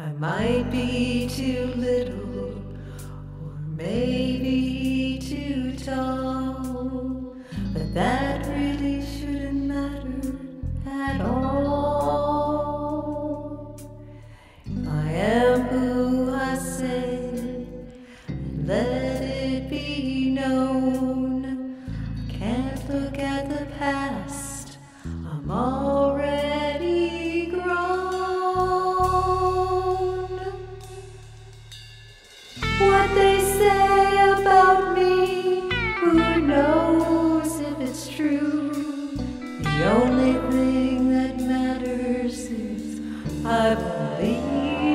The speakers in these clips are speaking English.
I might be too little, or maybe too tall, but that really shouldn't matter at all. I am who I say, and let it be known. I can't look at the past. I believe.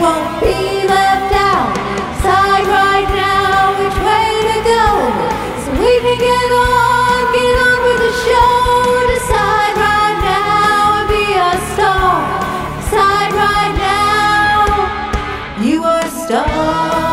won't be left out. Decide right now which way to go. So we can get on, get on with the show. Decide right now and be a star. Decide right now, you are a star.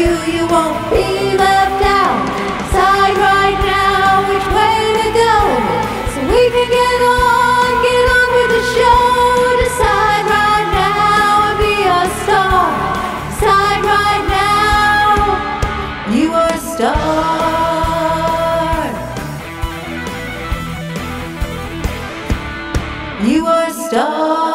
you, you won't be left out. Decide right now which way to go, so we can get on, get on with the show. Decide right now and be a star. Decide right now, you are a star. You are a star.